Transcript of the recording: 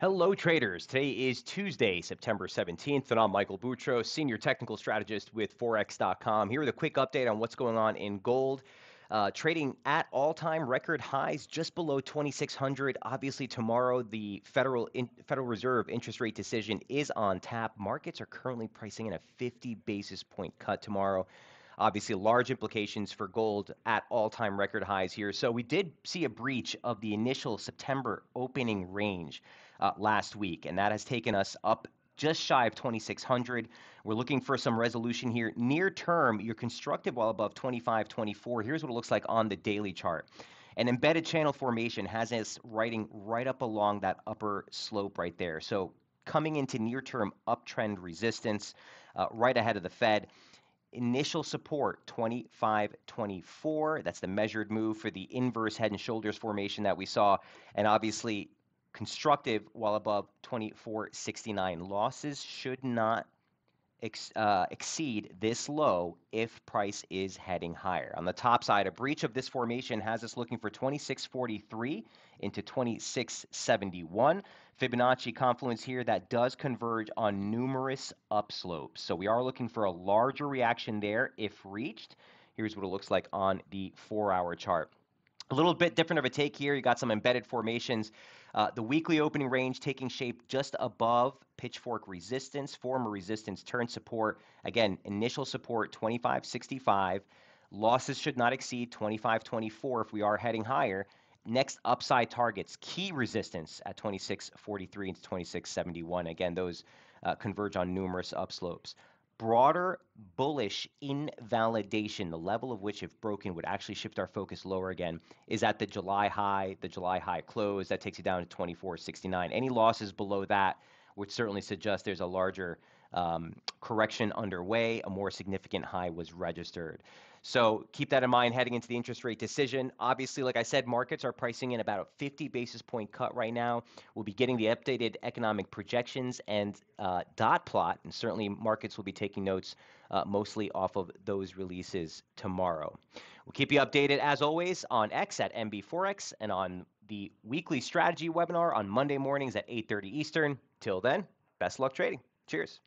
Hello, traders. Today is Tuesday, September 17th, and I'm Michael Boutros, Senior Technical Strategist with Forex.com. Here with a quick update on what's going on in gold. Uh, trading at all-time record highs, just below 2,600. Obviously, tomorrow the Federal in, Federal Reserve interest rate decision is on tap. Markets are currently pricing in a 50 basis point cut tomorrow. Obviously, large implications for gold at all time record highs here. So, we did see a breach of the initial September opening range uh, last week, and that has taken us up just shy of 2600 we're looking for some resolution here. Near term you're constructive while above 25 24 here's what it looks like on the daily chart. An embedded channel formation has us writing right up along that upper slope right there. So coming into near term uptrend resistance uh, right ahead of the fed initial support 25 24 that's the measured move for the inverse head and shoulders formation that we saw and obviously constructive while above 2469 losses should not ex, uh, exceed this low if price is heading higher. On the top side a breach of this formation has us looking for 2643 into 2671 Fibonacci confluence here that does converge on numerous upslopes. So we are looking for a larger reaction there if reached. Here's what it looks like on the four hour chart. A little bit different of a take here. You got some embedded formations. Uh, the weekly opening range taking shape just above pitchfork resistance, former resistance, turn support. Again, initial support 2565. Losses should not exceed 2524 if we are heading higher. Next upside targets, key resistance at 2643 and 2671. Again, those uh, converge on numerous upslopes. Broader bullish invalidation, the level of which, if broken, would actually shift our focus lower again, is at the July high, the July high close. That takes you down to 2469. Any losses below that would certainly suggest there's a larger um, correction underway. A more significant high was registered. So keep that in mind heading into the interest rate decision. Obviously, like I said, markets are pricing in about a 50 basis point cut right now. We'll be getting the updated economic projections and uh, dot plot, and certainly markets will be taking notes uh, mostly off of those releases tomorrow. We'll keep you updated as always on X at MBForex and on the weekly strategy webinar on Monday mornings at 8:30 Eastern. Till then, best luck trading. Cheers.